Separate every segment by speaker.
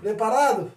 Speaker 1: Preparado?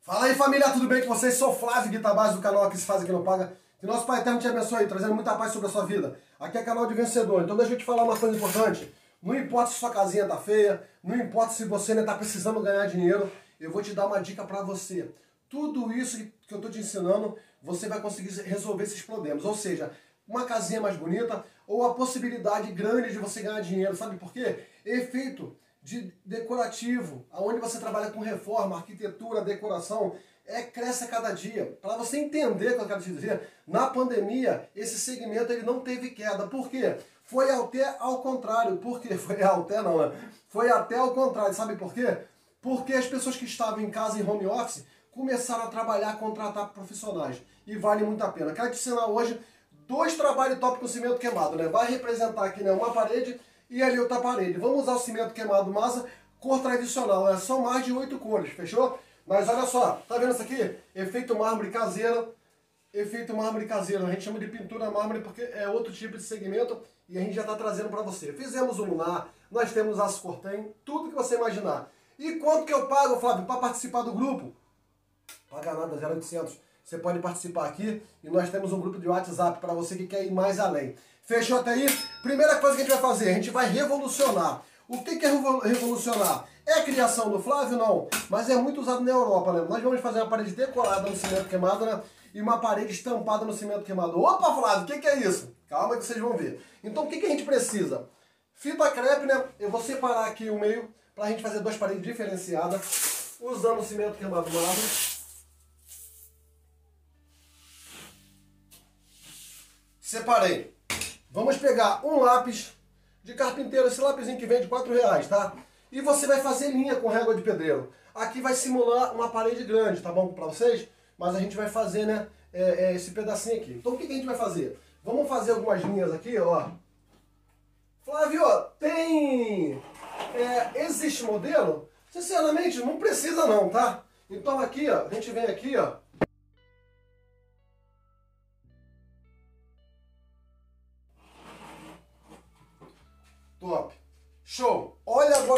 Speaker 1: Fala aí família, tudo bem com vocês? Sou Flávio Guitabás do canal Aqui Se Faz Aqui Não Paga. Que nosso Pai Eterno te abençoe, trazendo muita paz sobre a sua vida. Aqui é canal de vencedor, então deixa eu te falar uma coisa importante. Não importa se sua casinha tá feia, não importa se você ainda tá precisando ganhar dinheiro, eu vou te dar uma dica para você. Tudo isso que eu tô te ensinando, você vai conseguir resolver esses problemas. Ou seja, uma casinha mais bonita ou a possibilidade grande de você ganhar dinheiro. Sabe por quê? Efeito de decorativo, aonde você trabalha com reforma, arquitetura, decoração, é cresce a cada dia. Para você entender o que eu quero te dizer, na pandemia esse segmento ele não teve queda. Por quê? Foi até ao contrário. Por quê? Foi até não, né? Foi até ao contrário. Sabe por quê? Porque as pessoas que estavam em casa em home office começaram a trabalhar, contratar profissionais. E vale muito a pena. Quero te ensinar hoje dois trabalhos top com cimento queimado, né? Vai representar aqui né, uma parede e ali outra parede. Vamos usar o cimento queimado massa, cor tradicional, né? São mais de oito cores, fechou? Mas olha só, tá vendo isso aqui? Efeito mármore caseiro, efeito mármore caseiro. A gente chama de pintura mármore porque é outro tipo de segmento e a gente já está trazendo para você. Fizemos o lunar, nós temos as cortem, tudo que você imaginar. E quanto que eu pago, Flávio, para participar do grupo? Paga nada, 0,800. Você pode participar aqui e nós temos um grupo de WhatsApp para você que quer ir mais além. Fechou até aí? Primeira coisa que a gente vai fazer, a gente vai revolucionar. O que, é revolucionar? É criação do Flávio? Não. Mas é muito usado na Europa, né? Nós vamos fazer uma parede decorada no cimento queimado, né? E uma parede estampada no cimento queimado. Opa, Flávio, o que, que é isso? Calma que vocês vão ver. Então, o que, que a gente precisa? Fita crepe, né? Eu vou separar aqui o meio para a gente fazer duas paredes diferenciadas, usando cimento queimado mármore. Separei. Vamos pegar um lápis de carpinteiro, esse lápisinho que vende 4 reais, tá? E você vai fazer linha com régua de pedreiro. Aqui vai simular uma parede grande, tá bom para vocês? Mas a gente vai fazer, né, é, é, esse pedacinho aqui. Então o que, que a gente vai fazer? Vamos fazer algumas linhas aqui, ó. Flávio, tem... É, existe modelo? Sinceramente, não precisa não, tá? Então aqui, ó, a gente vem aqui, ó,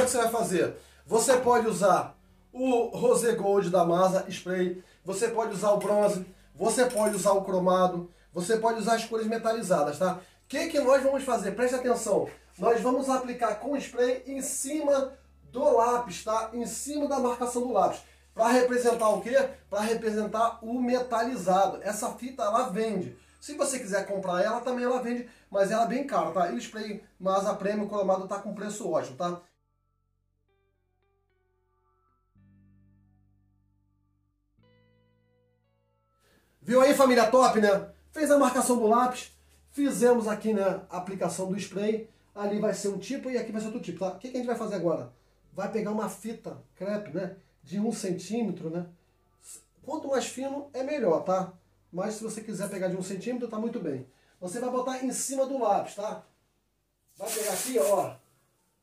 Speaker 1: que você vai fazer. Você pode usar o Rosé Gold da Masa Spray, você pode usar o bronze, você pode usar o cromado, você pode usar as cores metalizadas, tá? O que, que nós vamos fazer? Preste atenção. Nós vamos aplicar com spray em cima do lápis, tá? Em cima da marcação do lápis. Para representar o quê? Para representar o metalizado. Essa fita, ela vende. Se você quiser comprar ela, também ela vende, mas ela é bem cara, tá? E o spray Masa Premium cromado tá com preço ótimo, tá? Viu aí, família top, né? Fez a marcação do lápis, fizemos aqui, né, a aplicação do spray. Ali vai ser um tipo e aqui vai ser outro tipo, tá? O que, a gente vai fazer agora? Vai pegar uma fita crepe, né, de um centímetro, né? Quanto mais fino, é melhor, tá? mas se você quiser pegar de um centímetro, tá muito bem. Você vai botar em cima do lápis, tá? Vai pegar aqui, ó.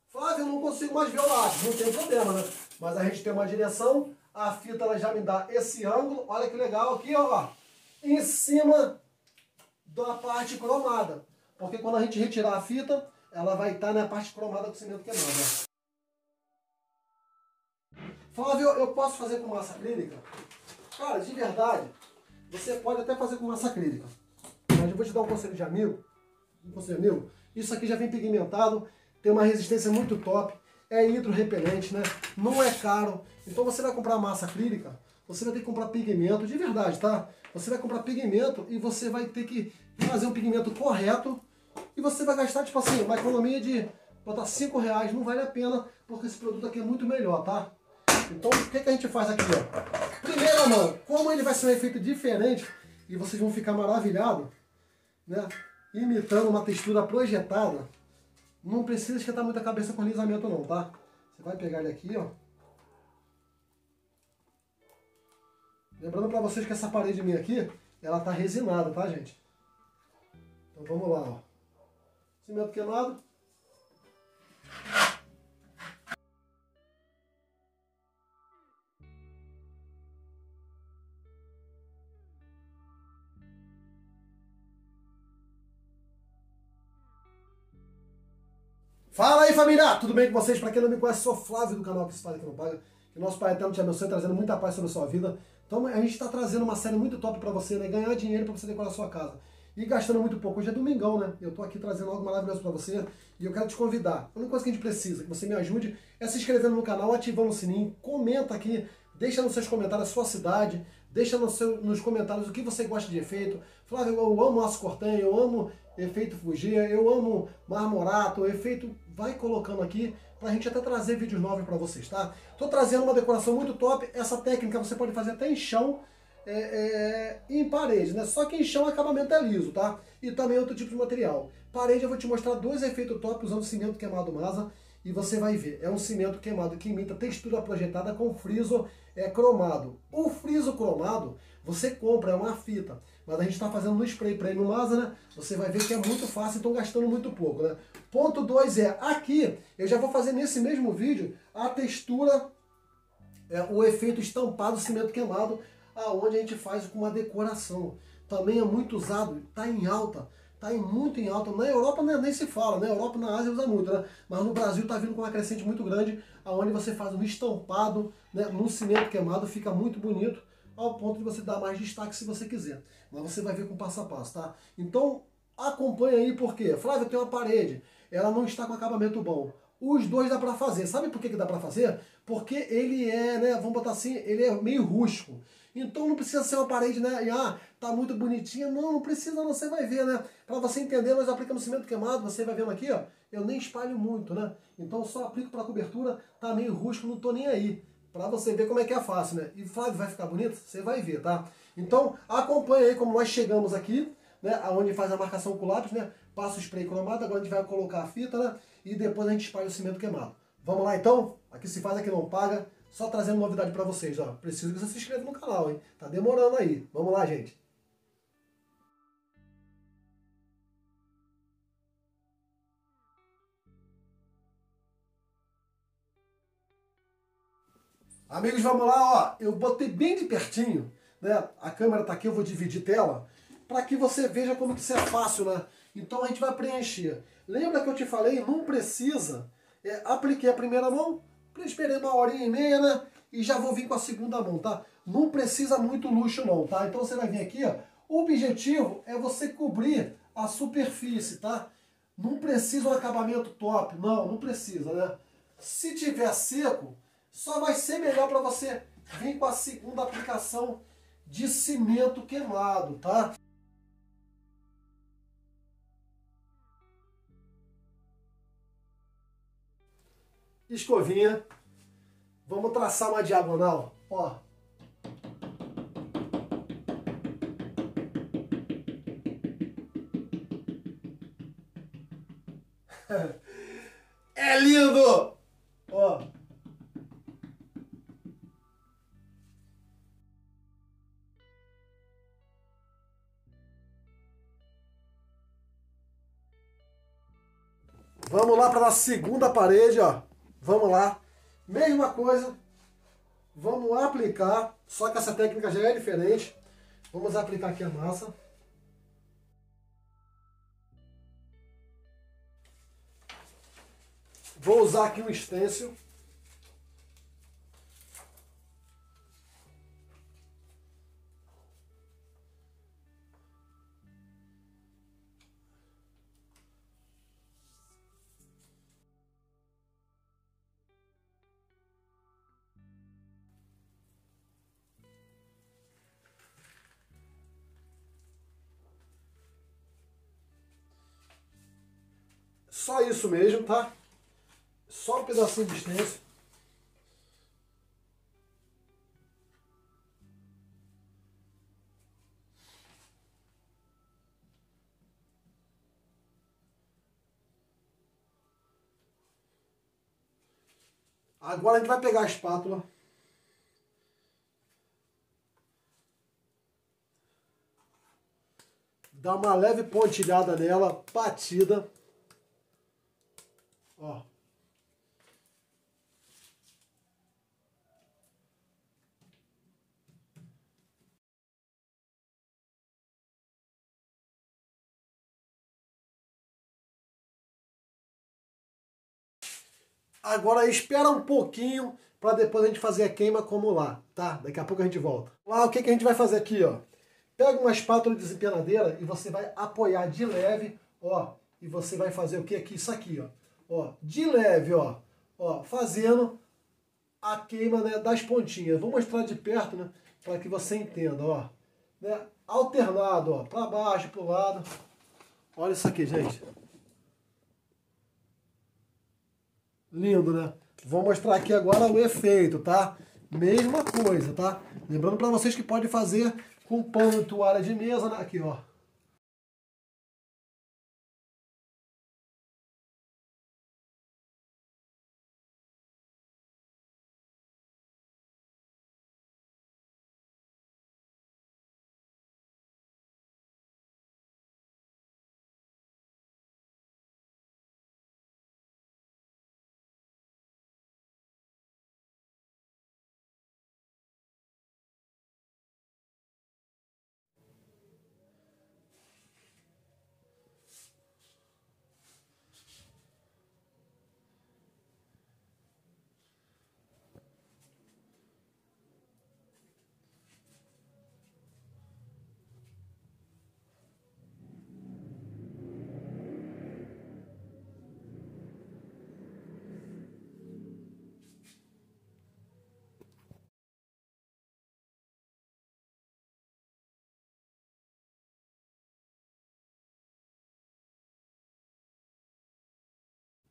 Speaker 1: Flávio, eu não consigo mais ver o lápis, não tem problema, né? Mas a gente tem uma direção, a fita ela já me dá esse ângulo, olha que legal aqui, ó. Em cima da parte cromada. Porque quando a gente retirar a fita, ela vai estar na parte cromada do cimento queimado. Né? Flávio, eu posso fazer com massa acrílica? Cara, de verdade, você pode até fazer com massa acrílica. Mas eu vou te dar um conselho de amigo. Um conselho amigo. Isso aqui já vem pigmentado, tem uma resistência muito top, é hidrorrepelente, né? Não é caro. Então você vai comprar massa acrílica, você vai ter que comprar pigmento de verdade, tá? Você vai comprar pigmento e você vai ter que fazer um pigmento correto e você vai gastar, tipo assim, uma economia de botar 5 reais, não vale a pena, porque esse produto aqui é muito melhor, tá? Então, o que, que a gente faz aqui, ó? Primeira mão, como ele vai ser um efeito diferente, e vocês vão ficar maravilhados, né? Imitando uma textura projetada, não precisa esquentar muita cabeça com alisamento não, tá? Você vai pegar ele aqui, ó. Lembrando para vocês que essa parede minha aqui, ela tá resinada, tá, gente? Então vamos lá, ó. Cimento queimado. Fala aí família, tudo bem com vocês? Para quem não me conhece, sou Flávio do canal que se faz aqui não paga. Que nosso Pai Eterno te abençoe, trazendo muita paz sobre a sua vida. Então a gente está trazendo uma série muito top para você, né? Ganhar dinheiro para você decorar a sua casa. E gastando muito pouco. Hoje é domingão, né? Eu tô aqui trazendo algo maravilhoso para você e eu quero te convidar. A única coisa que a gente precisa, que você me ajude, é se inscrevendo no canal, ativando o sininho, comenta aqui, deixa nos seus comentários a sua cidade, deixa no seu, nos comentários o que você gosta de efeito. Flávio, eu amo aço cortanha, eu amo efeito fugia, eu amo marmorato, efeito... Vai colocando aqui pra gente até trazer vídeos novos para vocês, tá? Tô trazendo uma decoração muito top. Essa técnica você pode fazer até em chão é, é, em parede, né? Só que em chão o acabamento é liso, tá? E também outro tipo de material. Parede eu vou te mostrar dois efeitos top usando cimento queimado masa e você vai ver. É um cimento queimado que imita textura projetada com friso é, cromado. O friso cromado você compra, é uma fita. Mas a gente está fazendo no spray Premium Masa, né? Você vai ver que é muito fácil e estão gastando muito pouco, né? Ponto 2 é, aqui, eu já vou fazer nesse mesmo vídeo a textura, é, o efeito estampado cimento queimado, aonde a gente faz com uma decoração. Também é muito usado, está em alta, está muito em alta. Na Europa né, nem se fala, na né? Europa na Ásia usa muito, né? Mas no Brasil está vindo com uma crescente muito grande, aonde você faz um estampado né, no cimento queimado, fica muito bonito ao ponto de você dar mais destaque se você quiser. Mas você vai ver com passo a passo, tá? Então, acompanha aí porque, Flávio, tem uma parede, ela não está com acabamento bom. Os dois dá para fazer. Sabe por que, que dá para fazer? Porque ele é, né, vamos botar assim, ele é meio rústico. Então não precisa ser uma parede, né? E, ah, tá muito bonitinha. Não, não precisa, você vai ver, né? Para você entender, nós aplicamos cimento queimado, você vai vendo aqui, ó. Eu nem espalho muito, né? Então só aplico para cobertura, tá meio rústico, não tô nem aí para você ver como é que é fácil, né? E Flávio, vai ficar bonito? Você vai ver, tá? Então, acompanha aí como nós chegamos aqui, né? Aonde faz a marcação com lápis, né? Passa o spray cromado, agora a gente vai colocar a fita, né? E depois a gente espalha o cimento queimado. Vamos lá então? Aqui se faz, aqui não paga. Só trazendo novidade para vocês, ó. Preciso que você se inscreva no canal, hein? Tá demorando aí. Vamos lá, gente. Amigos, vamos lá, ó. Eu botei bem de pertinho, né? A câmera tá aqui, eu vou dividir tela, para que você veja como que isso é fácil, né? Então a gente vai preencher. Lembra que eu te falei, não precisa. É, apliquei a primeira mão, esperei uma horinha e meia, né? E já vou vir com a segunda mão, tá? Não precisa muito luxo não, tá? Então você vai vir aqui, ó. O objetivo é você cobrir a superfície, tá? Não precisa um acabamento top, não, não precisa, né? Se tiver seco, só vai ser melhor para você vir com a segunda aplicação de cimento queimado, tá? Escovinha. Vamos traçar uma diagonal, ó. É lindo! Ó. a segunda parede, ó. Vamos lá. Mesma coisa. Vamos aplicar, só que essa técnica já é diferente. Vamos aplicar aqui a massa. Vou usar aqui um stencil. Só isso mesmo, tá? Só um pedacinho de stencil. Agora a gente vai pegar a espátula. Dar uma leve pontilhada nela, batida. Ó. Agora espera um pouquinho para depois a gente fazer a queima como lá, tá? Daqui a pouco a gente volta. Lá o que, que a gente vai fazer aqui, ó? Pega uma espátula de desempenadeira e você vai apoiar de leve, ó, e você vai fazer o que aqui? Isso aqui, ó. Ó, de leve, ó, ó, fazendo a queima né, das pontinhas. Vou mostrar de perto, né, para que você entenda, ó. Né, alternado, ó, para baixo, para o lado. Olha isso aqui, gente. Lindo, né? Vou mostrar aqui agora o efeito, tá? Mesma coisa, tá? Lembrando para vocês que pode fazer com pano toalha de mesa, né? Aqui, ó.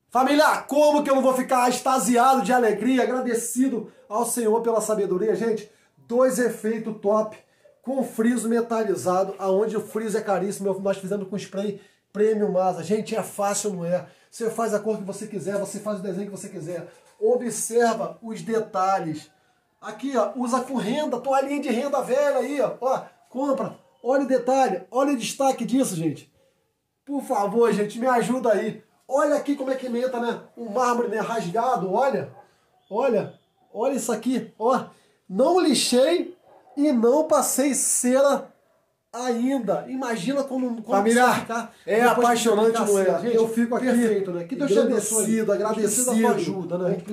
Speaker 1: Família, como que eu não vou ficar extasiado de alegria, agradecido ao Senhor pela sabedoria? Gente, dois efeitos top com friso metalizado, aonde o friso é caríssimo, nós fizemos com spray Premium Masa. Gente, é fácil, não é? Você faz a cor que você quiser, você faz o desenho que você quiser. Observa os detalhes. Aqui, ó, usa com renda, toalhinha de renda velha aí, ó, ó compra. Olha o detalhe, olha o destaque disso, gente. Por favor, gente, me ajuda aí. Olha aqui como é que menta, né? Um mármore né? rasgado, olha. Olha, olha isso aqui, ó. Não lixei e não passei cera ainda. Imagina como, como
Speaker 2: Família, ficar é apaixonante, não é?
Speaker 1: Gente, eu fico aqui perfeito, né? Que Deus te abençoe. Agradecido, agradecido.
Speaker 2: ajuda, né?